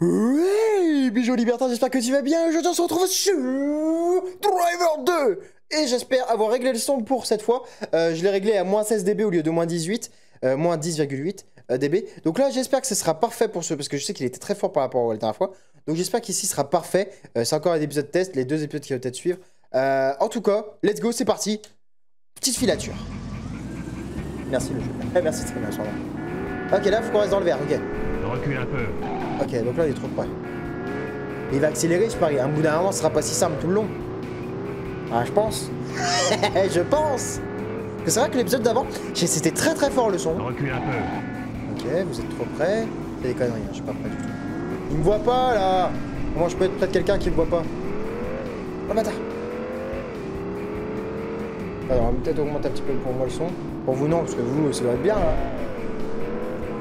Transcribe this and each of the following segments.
Oui, Bijou Libertin, j'espère que tu vas bien. Aujourd'hui, on se retrouve sur Driver 2. Et j'espère avoir réglé le son pour cette fois. Euh, je l'ai réglé à moins 16 dB au lieu de moins 18, euh, moins 10,8 euh, dB. Donc là, j'espère que ce sera parfait pour ce, parce que je sais qu'il était très fort par rapport à la dernière fois. Donc j'espère qu'ici sera parfait. C'est encore un épisode test, les deux épisodes qui vont peut-être suivre. En tout cas, let's go, c'est parti. Petite filature. Merci le jeu. Eh, merci très bien. Ok, là, faut qu'on reste dans le vert, ok. Recule un peu. Ok, donc là, il est trop près. Il va accélérer, je parie. Un bout d'un moment, ce sera pas si simple tout le long. Ah, je pense. je pense. Que c'est vrai que l'épisode d'avant, c'était très très fort le son. Recule un peu. Ok, vous êtes trop près. C'est des conneries, hein, je suis pas prêt du tout. Il me voit pas là Comment je peux être près de quelqu'un qui me voit pas Oh bâtard Alors, on va peut-être augmenter un petit peu pour moi le son. Pour vous, non, parce que vous, ça doit être bien là.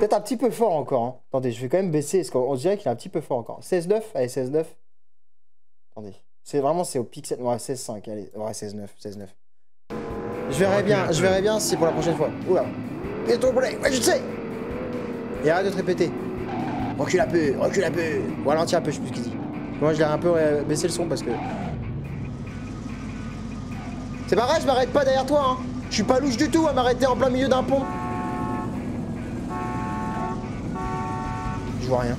Peut-être un petit peu fort encore. hein. Attendez, je vais quand même baisser, parce qu'on dirait qu'il est un petit peu fort encore. 16-9 Allez, 16-9. Attendez. C'est vraiment, c'est au pixel. Ouais, 16-5, allez. Ouais, 16-9, 16-9. Je verrai bien, je verrai bien si c'est pour la prochaine fois. Oula. Et trop près, ouais, je sais Et arrête de te répéter. Recule un peu, recule un peu. Ou ralentis un peu, je sais plus ce qu'il dit. Moi, je l'ai un peu euh, baissé le son parce que. C'est pas vrai, je m'arrête pas derrière toi, hein. Je suis pas louche du tout à m'arrêter en plein milieu d'un pont. Vois rien.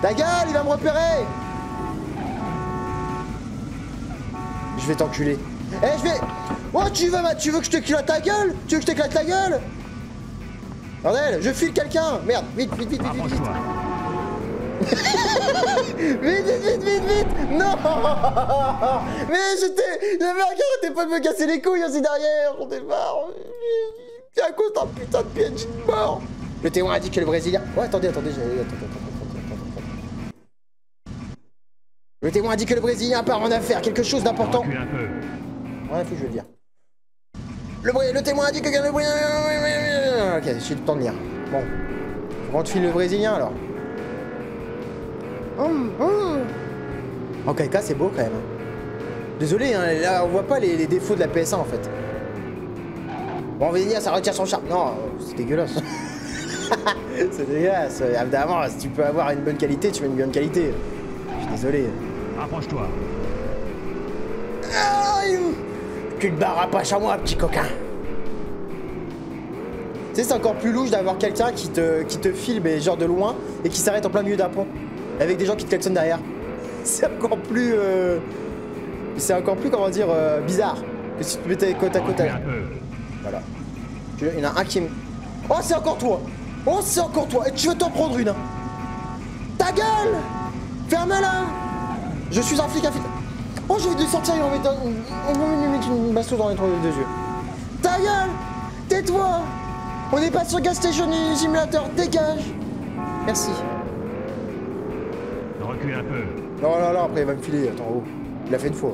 Ta gueule, il va me repérer. Je vais t'enculer. Eh, je vais... Oh, tu veux, ma... tu veux que je te éclate ta gueule? Tu veux que je t'éclate ta gueule? Bordel, je file quelqu'un. Merde, vite, vite, vite, vite, vite, vite. Vite, vite, vite, vite, vite. Non. Mais j'étais... J'avais un gars, arrêtez pas de me casser les couilles aussi derrière J'en ai marre C'est à cause d'un putain de PNJ de mort Le témoin a dit que le Brésilien... Oh, attendez, attendez, attends, attends. Le témoin a dit que le Brésilien part en affaire, quelque chose d'important. Ouais, faut que je le dire. Le, le témoin a dit que le Brésilien... Ok, j'ai le temps de lire. Bon. Te file le Brésilien, alors. Hum, hum. En quel cas, c'est beau, quand même. Désolé, hein, là, on voit pas les, les défauts de la PS1, en fait. Bon, dire, ça retire son charme. Non, euh, c'est dégueulasse. c'est dégueulasse. Évidemment, si tu peux avoir une bonne qualité, tu mets une bonne qualité. Je suis désolé. Rapproche-toi. Aïe Tu te barras pas chez moi, petit coquin. Tu sais, c'est encore plus louche d'avoir quelqu'un qui te, qui te file, mais genre de loin, et qui s'arrête en plein milieu d'un pont, avec des gens qui te klaxonnent derrière. C'est encore plus. euh, C'est encore plus, comment dire, euh, bizarre que si tu te mettais côte à côte à. Voilà. Il y en a un qui me. Oh, c'est encore toi Oh, c'est encore toi Et tu veux t'en prendre une hein Ta gueule Ferme-la Je suis un flic, un flic. Oh, je vais te sortir et on un- on va lui mettre une bastos dans les deux yeux. Ta gueule Tais-toi On n'est pas sur Gas Station Simulator, dégage Merci. Recule un peu. Non, non, non, après il va me filer, attends, oh. Il a fait une fois.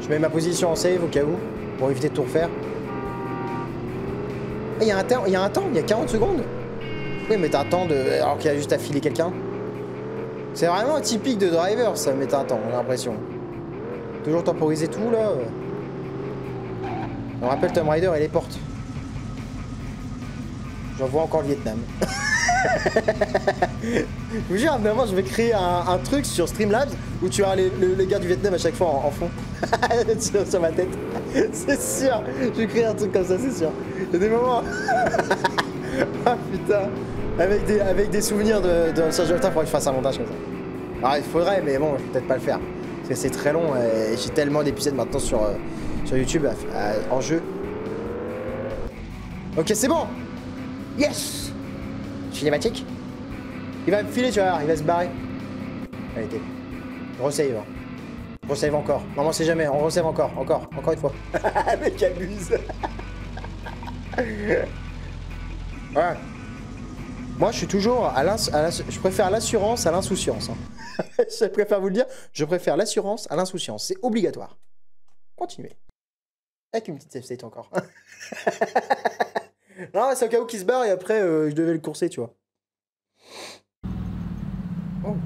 Je mets ma position en save au cas où, pour éviter de tout refaire. Ah, Il y, a un temps, il y a un temps, il y a 40 secondes Oui, mais t'as un temps de... alors qu'il a juste à filer quelqu'un. C'est vraiment typique de driver, ça, mettre un temps, j'ai l'impression. Toujours temporiser tout, là. On rappelle Tomb Raider et les portes. J'en vois encore le Vietnam. je vous jure, maintenant je vais créer un, un truc sur Streamlabs où tu auras les, le- les gars du Vietnam à chaque fois en fond. sur, sur ma tête. C'est sûr. Je vais créer un truc comme ça, c'est sûr. Il y a des moments. ah putain. Avec des, avec des souvenirs de, de Serge Putain, faudrait que je fasse un montage comme ça. Alors il faudrait, mais bon, je vais peut-être pas le faire. Parce que c'est très long et j'ai tellement d'épisodes maintenant sur, euh, sur YouTube à- en jeu. Ok, c'est bon Yes Cinématique Il va me filer, tu voir, il va se barrer. Allez, t'es. Resave. Resave encore. Non, on sait jamais, on resave encore, encore, encore une fois. Mec abuse. ouais. Moi, je suis toujours à l'ins... à l'ins- Je préfère l'assurance à l'insouciance. hein. je préfère vous le dire, je préfère l'assurance à l'insouciance. C'est obligatoire. Continuez. Avec une petite save state encore. non, c'est au cas où qu'il se barre et après, euh, je devais le courser, tu vois. Oh.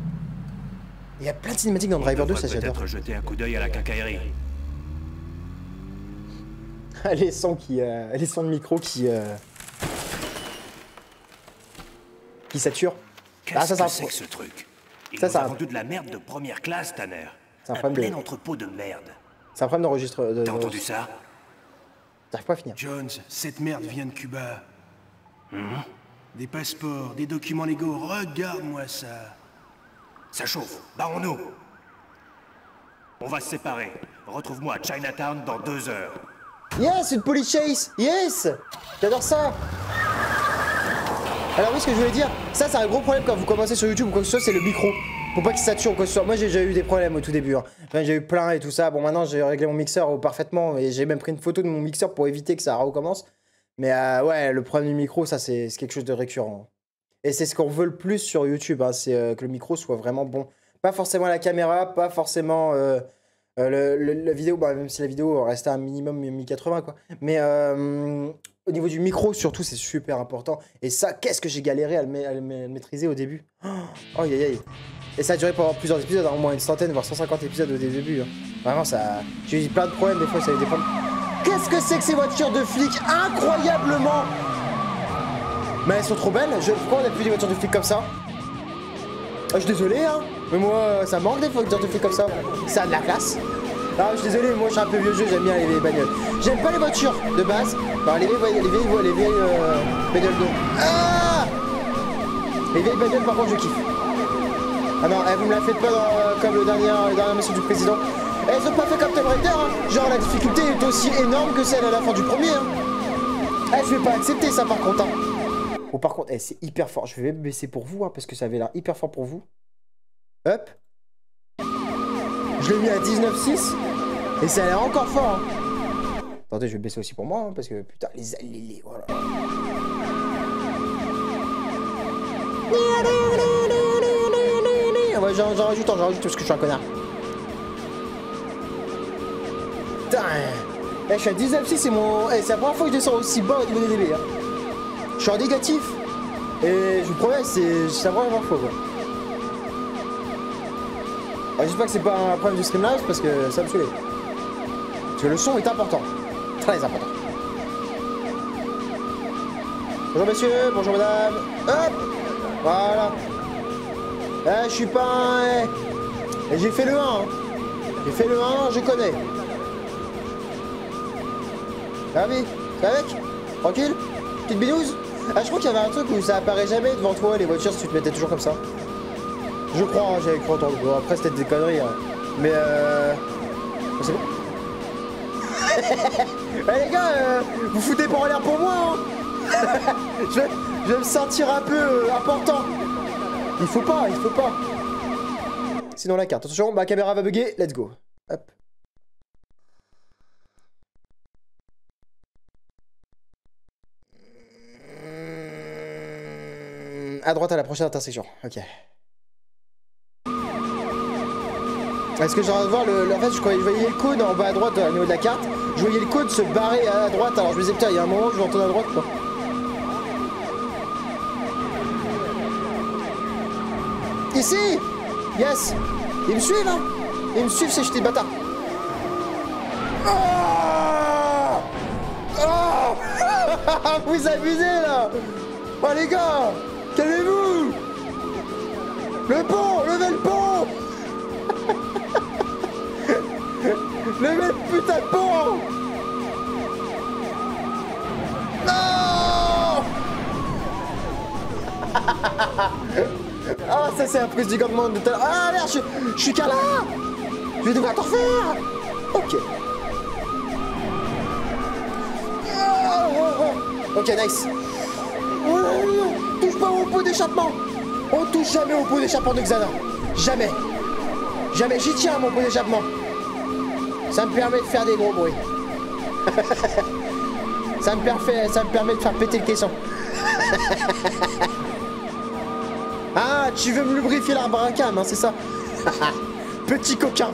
Il y a plein de cinématiques dans Driver 2, ça j'adore. peut-être jeter un coup d'œil à la quincaillerie. les sons qui, euh, les sons de micro qui, euh, qui sature. Qu'est-ce Ah, ça, que c'est que ce truc? Ça, nous ça- a vendu de la merde de première classe, Tanner. C'est un un problème de- plein entrepôt de merde. C'est un problème d'enregistre. De, T'as de- entendu ça? J'arrive pas à finir. Jones, cette merde vient de Cuba. Des passeports, des documents légaux, regarde-moi ça. Ça chauffe. Barrons-nous. On va se séparer. Retrouve-moi à Chinatown dans deux heures. Yes, une police chase Yes J'adore ça Alors oui, ce que je voulais dire, ça c'est un gros problème quand vous commencez sur YouTube ou quoi que ce soit, c'est le micro. Faut pas qu'il sature quoi que ce soit. Moi j'ai déjà eu des problèmes au tout début. hein. J'ai eu plein et tout ça. Bon maintenant j'ai réglé mon mixeur parfaitement et j'ai même pris une photo de mon mixeur pour éviter que ça recommence. Mais euh, ouais, le problème du micro, ça c'est quelque chose de récurrent. Et c'est ce qu'on veut le plus sur YouTube, hein, c'est euh, que le micro soit vraiment bon. Pas forcément la caméra, pas forcément euh, euh, la vidéo, bah, même si la vidéo reste à un minimum 1080 quoi. Mais au niveau du micro surtout, c'est super important. Et ça, qu'est-ce que j'ai galéré à le, maîtriser au début. Oh, aïe aïe. Et ça a duré pendant plusieurs épisodes, hein, au moins une centaine, voire 150 épisodes au début. hein. Vraiment, ça. J'ai eu plein de problèmes des fois, ça avait des problèmes. Qu'est-ce que c'est que ces voitures de flics? Incroyablement Mais elles sont trop belles. Je... Pourquoi on a plus des voitures de flics comme ça Ah, Je suis désolé, hein. Mais moi, euh, ça manque des voitures de flics comme ça. Ça a de la classe. Ah, je suis désolé, moi je suis un peu vieux jeu, j'aime bien les vieilles bagnoles. J'aime pas les voitures de base. Enfin, les vieilles, les vieilles, les vieilles euh, bagnoles de. Ah Les vieilles bagnoles, par contre, je kiffe. Ah non, eh, vous me la faites pas euh, comme le dernier, le dernier mission du président. Elles ont pas fait comme Tomb Raider, hein. Genre la difficulté est aussi énorme que celle à la fin du premier, hein. Eh, je vais pas accepter ça par contre, hein. Bon, par contre, eh, c'est hyper fort. Je vais baisser pour vous, hein, parce que ça avait l'air hyper fort pour vous. Hop. Je l'ai mis à 19,6. Et ça a l'air encore fort, hein. Attendez, je vais baisser aussi pour moi, hein, parce que putain, les les voilà. Ouais, j'en rajoute, j'en rajoute parce que je suis un connard. Putain. Eh, je suis à 19,6 c'est mon. Eh, c'est la première fois que je descends aussi bas au niveau des DB. Je suis en négatif. Et je vous promets, c'est la première fois quoi. J'espère que c'est pas un problème du Streamlabs parce que ça me saoulait. Parce que le son est important. Très important. Bonjour messieurs, bonjour madame. Hop Voilà. Eh, je suis pas un... eh. Et j'ai fait le 1. hein. J'ai fait le 1, je connais. Ah oui, avec? Tranquille? Petite binouse Ah, je crois qu'il y avait un truc où ça apparaît jamais devant toi, les voitures, si tu te mettais toujours comme ça. Je crois, hein, j'avais cru entendre. Bon, après, c'était des conneries. hein. Mais euh... C'est bon Eh les gars, euh, vous foutez pas en l'air pour moi hein je, vais, je vais me sentir un peu euh, important. Il faut pas, il faut pas. Sinon la carte. Attention, ma caméra va bugger. Let's go. Hop. À droite à la prochaine intersection. Ok. Est-ce que j'ai envie de voir le, En fait, je, croyais, je voyais le code en bas à droite au niveau de la carte. Je voyais le code se barrer à droite. Alors je me disais, putain, il y a un moment je vais retourner à droite quoi. Ici Yes Ils me suivent, hein Ils me suivent, ces jetés de bâtards. Ah Ah Vous abusez, là Oh, les gars Calmez-vous Le pont Levez le pont Levez le putain de pont Non Ah, ça c'est un prise du gouvernement de tout. Ah merde, je, suis là Je vais devoir t'en faire Ok. Ah, oh, oh. Ok, nice. Oh, touche pas au pot On touche jamais au pot d'échappement de Xana. Jamais. Jamais. J'y tiens à mon pot d'échappement. Ça me permet de faire des gros bruits. ça, me permet, ça me permet de faire péter le caisson. Ah, tu veux me lubrifier l'arbre à cam, hein, c'est ça? Petit coquin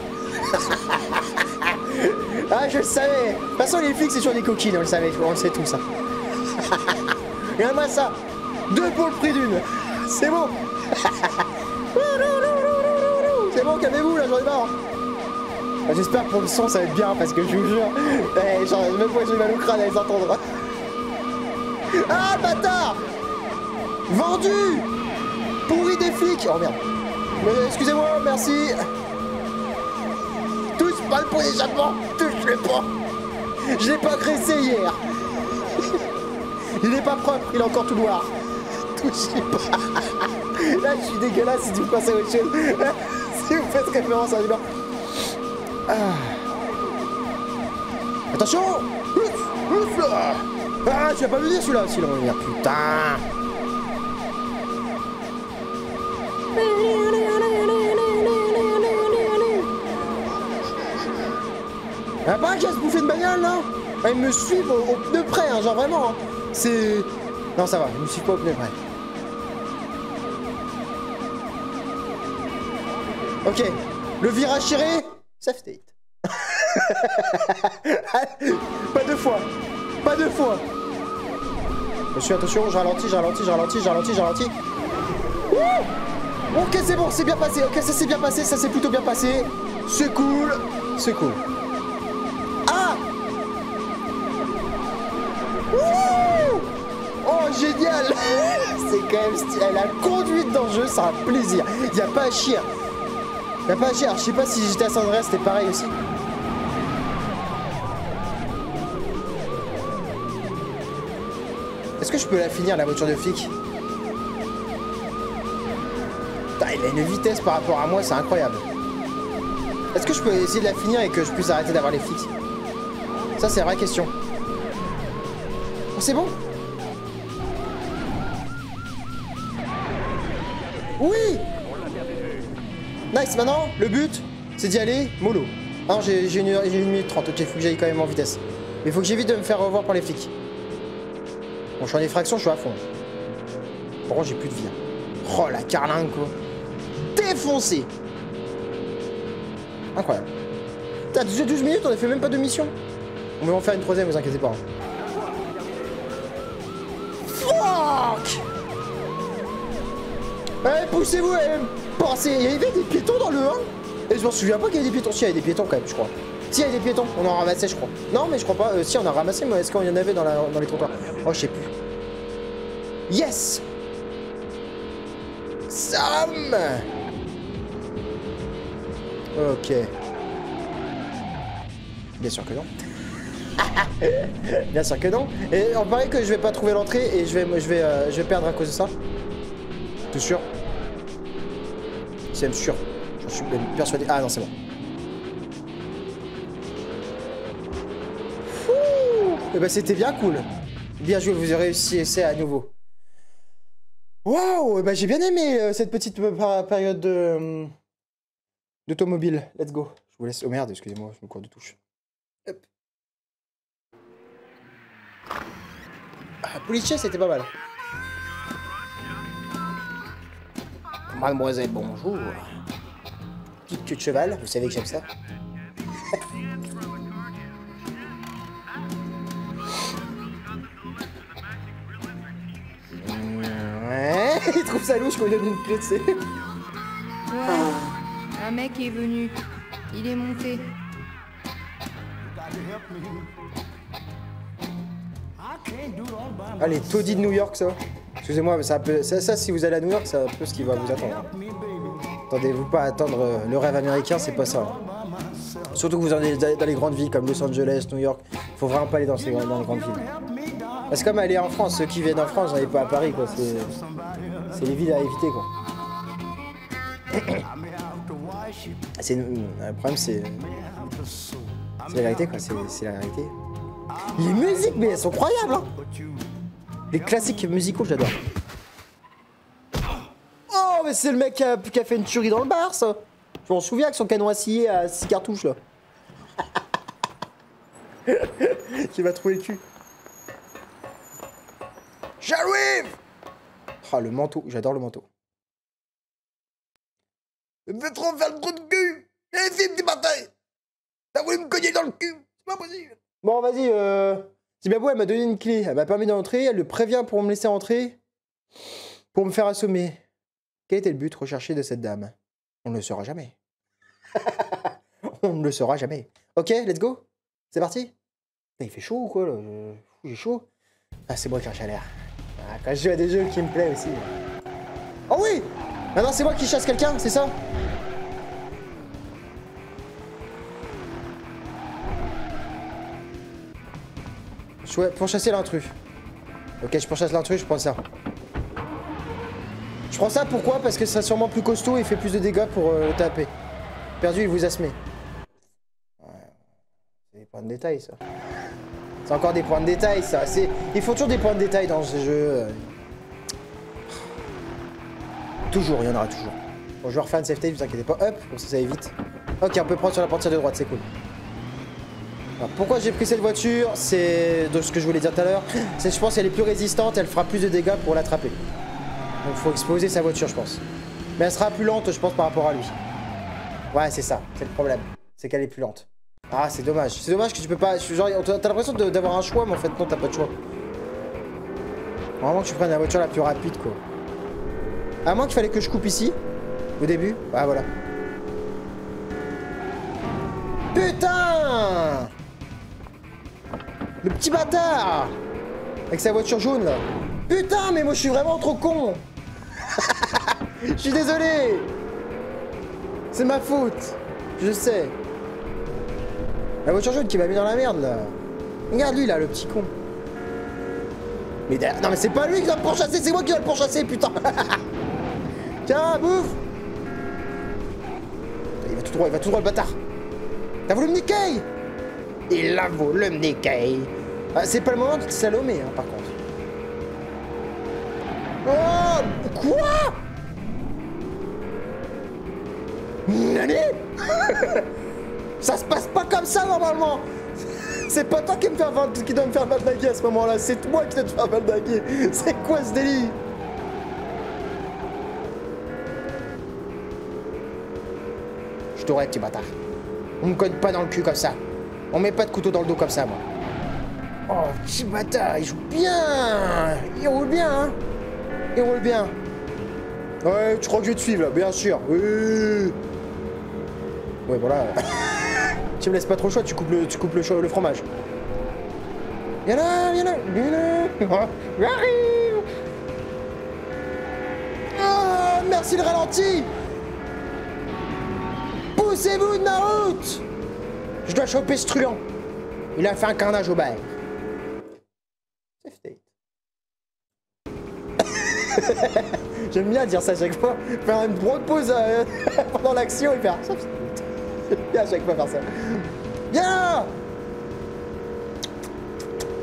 Ah, je le savais De toute façon, les flics, c'est sur des coquines, on le savait, on le sait tout ça. Regarde-moi ça Deux pour le prix d'une C'est bon C'est bon, calmez-vous, là, j'en ai marre Ah, J'espère que pour le son, ça va être bien, parce que je vous jure, eh, genre, même moi, j'ai mal au crâne à les entendre. Ah, bâtard Vendu pourri des flics Oh merde. Excusez-moi, merci. Touche pas le pot d'échappement. Touche-le pas. Je l'ai pas graissé hier. Il est pas propre, il est encore tout noir. Pas. Là, je suis dégueulasse si tu me passes à autre chose. si vous faites référence à Julien. Ah. Attention Ouf, ouf là. Ah, tu vas pas me dire celui-là S'il va venir, putain Y'a pas un qui a se bouffer une bagnole là Ah, Ils me suivent au, au pneu près, hein, genre vraiment. hein. C'est. Non, ça va, ils me suivent pas au pneu près. Ok, le virage tiré, safe state. pas deux fois, pas deux fois. Monsieur, attention, je ralentis, je ralentis, je ralentis, je ralentis, je ralentis. Ok, c'est bon, c'est bien passé. Ok, ça s'est bien passé, ça s'est plutôt bien passé. C'est cool, c'est cool. Ah Wouh Oh, génial C'est quand même stylé. La conduite dans le jeu, c'est un plaisir. Y a pas à chier. Y a pas. Alors, je sais pas si j'étais à San c'était pareil aussi. Est-ce que je peux la finir, la voiture de flic? Putain, il a une vitesse par rapport à moi, c'est incroyable. Est-ce que je peux essayer de la finir et que je puisse arrêter d'avoir les flics? Ça, c'est la vraie question. Oh, c'est bon? Oui Nice, maintenant, le but, c'est d'y aller mollo. Non, j'ai une, minute trente, ok, faut que j'aille quand même en vitesse. Mais faut que j'évite de me faire revoir par les flics. Bon, je suis en effraction, je suis à fond. Par contre, j'ai plus de vie. hein. Oh, la carlingue, quoi. Défoncé Incroyable. T'as 12 12 minutes, on a fait même pas de mission. On va en faire une troisième, vous inquiétez pas. hein. Fuck Eh, poussez-vous, il y avait des piétons dans le 1 Et je m'en souviens pas qu'il y avait des piétons. Si, il y avait des piétons quand même, je crois. Si, il y avait des piétons, on en ramassait, je crois. Non, mais je crois pas. Euh, si, on en a ramassé, mais est-ce qu'il y en avait dans, la- dans les trottoirs Oh, je sais plus. Yes Sam Ok. Bien sûr que non. Bien sûr que non. Et on paraît que je vais pas trouver l'entrée et je vais, je vais, euh, je vais perdre à cause de ça. T'es sûr? Sûr. Je suis persuadé. Ah non, c'est bon. Et bah c'était bien cool. Bien joué, vous avez réussi c'est à nouveau. Waouh, eh ben j'ai bien aimé euh, cette petite période de euh, d'automobile. Let's go. Je vous laisse. Oh merde, excusez-moi, je me cours de touche. Hop. Ah, policier, c'était pas mal. Mademoiselle, bonjour. Petite queue de cheval, vous savez que j'aime ça. Ouais, il trouve ça louche qu'on lui donne une clé, tu sais. Ouais, un mec est venu. Il est monté. Ah, les taudis de New York, ça. Excusez-moi, mais ça, ça, si vous allez à New York, c'est un peu ce qui va vous attendre. Attendez-vous pas à attendre euh, le rêve américain, c'est pas ça. Surtout que vous allez dans les grandes villes comme Los Angeles, New York. Faut vraiment pas aller dans, ces, les grandes villes. C'est comme aller en France. Ceux qui viennent en France, n'allez pas à Paris, quoi. C'est les villes à éviter, quoi. C'est le problème, c'est c'est la vérité, quoi. C'est la vérité. Les musiques, mais elles sont incroyables, hein. Les classiques musicaux, j'adore. Oh, mais c'est le mec qui a, qui a fait une tuerie dans le bar, ça. Je m'en souviens avec son canon à scier à 6 cartouches, là. qui va trouver le cul. J'arrive Ah, le manteau, j'adore le manteau. Je me trop faire le trou de cul Les films du matin T'as voulu me cogner dans le cul C'est pas possible Bon, vas-y, euh... Beau, elle m'a donné une clé. Elle m'a permis d'entrer, elle le prévient pour me laisser entrer. Pour me faire assommer. Quel était le but recherché de cette dame? On ne le saura jamais. On ne le saura jamais. Ok, let's go C'est parti Il fait chaud ou quoi, là? J'ai chaud. Ah, c'est moi qui en chaleur. Ah, quand je joue à des jeux qui me plaisent aussi. Oh oui Maintenant c'est moi qui chasse quelqu'un, c'est ça? Ouais, pour chasser l'intrus. Ok, je pourchasse l'intrus, je prends ça. Je prends ça pourquoi? Parce que c'est sûrement plus costaud et fait plus de dégâts pour euh, le taper. Perdu, il vous asmé. Ouais. C'est des points de détail ça. C'est encore des points de détail ça. Il faut toujours des points de détail dans ce jeu. euh. Toujours, il y en aura toujours. Bon, je vais refaire une save tape, vous inquiétez pas. Hop, comme ça ça évite. Ok, on peut prendre sur la portière de droite, c'est cool. Alors, pourquoi j'ai pris cette voiture C'est de ce que je voulais dire tout à l'heure. C'est je pense qu'elle est plus résistante, elle fera plus de dégâts pour l'attraper. Donc faut exposer sa voiture, je pense. Mais elle sera plus lente, je pense, par rapport à lui. Ouais, c'est ça, c'est le problème. C'est qu'elle est plus lente. Ah, c'est dommage. C'est dommage que tu peux pas. T'as l'impression d'avoir un choix, mais en fait, non, t'as pas de choix. Vraiment que tu prennes la voiture la plus rapide, quoi. À moins qu'il fallait que je coupe ici, au début. Ah, voilà. Putain Le petit bâtard Avec sa voiture jaune, là. Putain, mais moi, je suis vraiment trop con Je suis désolé C'est ma faute Je sais. La voiture jaune qui m'a mis dans la merde, là. Regarde lui, là, le petit con. Mais derrière- Non, mais c'est pas lui qui doit me pourchasser, c'est moi qui dois le pourchasser, putain Tiens, bouffe Il va tout droit, il va tout droit, le bâtard T'as voulu me niquer? Il a voulu me niquer Ah, C'est pas le moment de te salomer, hein, par contre. Oh Quoi? Nani? Ça se passe pas comme ça, normalement. C'est pas toi qui, me fait qui doit me faire valdaguer à ce moment-là, c'est moi qui dois te faire valdaguer C'est quoi ce délire Je t'aurais, petit bâtard. On me cogne pas dans le cul comme ça. On met pas de couteau dans le dos comme ça, moi. Oh, petit bâtard, il joue bien Il roule bien, hein Il roule bien. Ouais, tu crois que je vais te suivre, là Bien sûr. Oui. Ouais, voilà. tu me laisses pas trop le choix, tu coupes le, tu coupes le, fromage. Viens là, viens là, viens là. J'arrive Oh, merci le ralenti Poussez-vous de ma route Je dois choper ce truand. Il a fait un carnage au bail. Safe date. J'aime bien dire ça à chaque fois. Faire une grosse pause euh, pendant l'action et faire. Safe. J'aime bien à chaque fois faire ça. Viens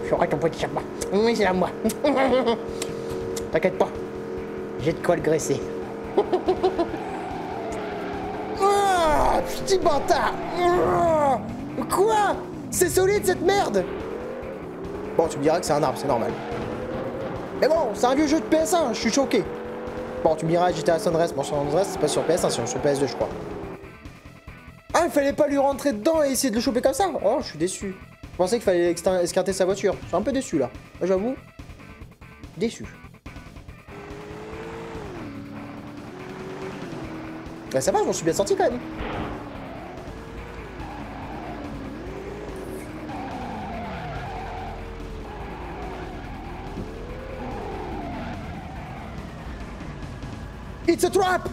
J'aurai ton petit chapeau. Oui, c'est à moi. T'inquiète pas. J'ai de quoi le graisser. Petit bâtard Ah, Quoi? C'est solide cette merde? Bon, tu me diras que c'est un arbre, c'est normal. Mais bon, c'est un vieux jeu de PS1, je suis choqué. Bon, tu me diras, j'étais à Sunrise. Bon, Sunrise, c'est pas sur PS1, c'est sur PS2, je crois. Ah, il fallait pas lui rentrer dedans et essayer de le choper comme ça? Oh, je suis déçu. Je pensais qu'il fallait escarter sa voiture. Je suis un peu déçu, là. Là, J'avoue. Déçu. Bah ça va, je m'en suis bien sorti quand même. It's a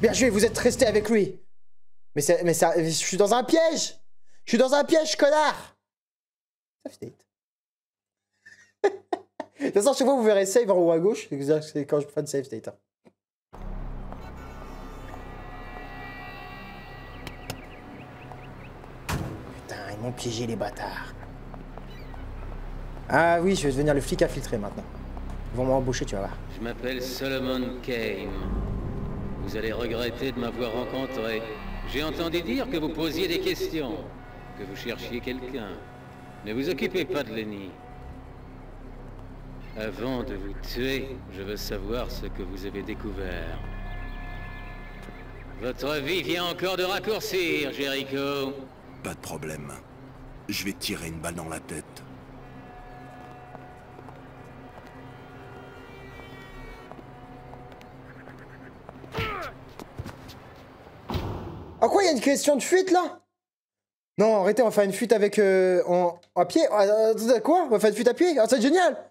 Bien joué, vous êtes resté avec lui. Mais mais ça, je suis dans un piège Je suis dans un piège, connard. De toute façon, chaque fois vous verrez save en haut à gauche, c'est c'est quand je fais une save state. hein. Putain, ils m'ont piégé les bâtards. Ah oui, je vais devenir le flic infiltré maintenant. Ils vont m'embaucher, tu vas voir. Je m'appelle Solomon Kane. Vous allez regretter de m'avoir rencontré. J'ai entendu dire que vous posiez des questions, que vous cherchiez quelqu'un. Ne vous occupez pas de Lenny. Avant de vous tuer, je veux savoir ce que vous avez découvert. Votre vie vient encore de raccourcir, Jericho. Pas de problème. Je vais tirer une balle dans la tête. Ah quoi, il une question de fuite là? Non, arrêtez, on va faire une fuite avec... Euh, en, à pied Ah, euh, Quoi? On va faire une fuite à pied? Ah, c'est génial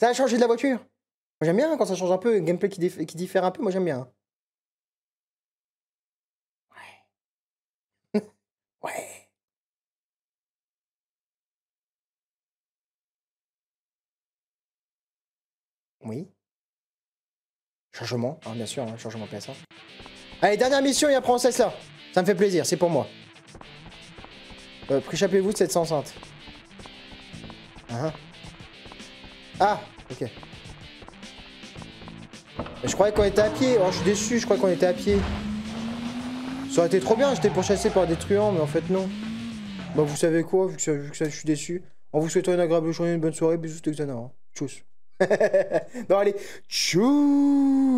Ça a changé de la voiture Moi j'aime bien hein, quand ça change un peu, gameplay qui, dif- qui diffère un peu, moi j'aime bien. Ouais. ouais. Oui. Changement, hein, bien sûr, hein, changement PS1. Allez, dernière mission et après on cesse là. Ça me fait plaisir, c'est pour moi. Euh, Préchappez-vous de cette enceinte. Ah, ah, ok. Je croyais qu'on était à pied. Oh, je suis déçu, je croyais qu'on était à pied. Ça aurait été trop bien, j'étais pourchassé par des truands, mais en fait non. Bah vous savez quoi, vu que, ça- je suis déçu. En vous souhaitant une agréable journée, une bonne soirée, bisous, c'était Xana. Tchuss. non allez, tchou